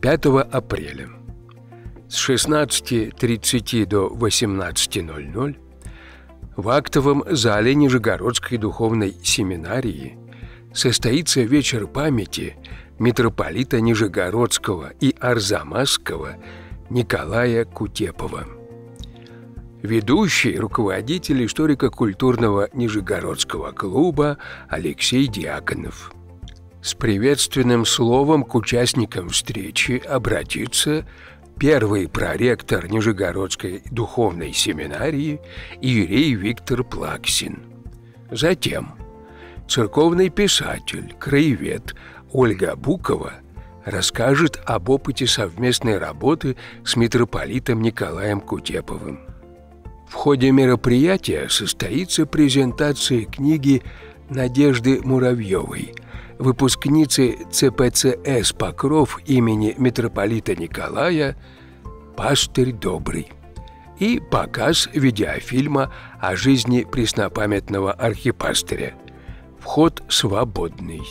5 апреля с 16.30 до 18.00 в актовом зале Нижегородской духовной семинарии состоится вечер памяти митрополита Нижегородского и Арзамасского Николая Кутепова. Ведущий руководитель историко-культурного Нижегородского клуба Алексей Диаконов. С приветственным словом к участникам встречи обратится первый проректор Нижегородской духовной семинарии Иерей Виктор Плаксин. Затем церковный писатель, краевед Ольга Букова расскажет об опыте совместной работы с митрополитом Николаем Кутеповым. В ходе мероприятия состоится презентация книги Надежды Муравьевой, выпускницы ЦПЦС «Покров» имени митрополита Николая «Пастырь добрый» и показ видеофильма о жизни преснопамятного архипастыря. Вход свободный.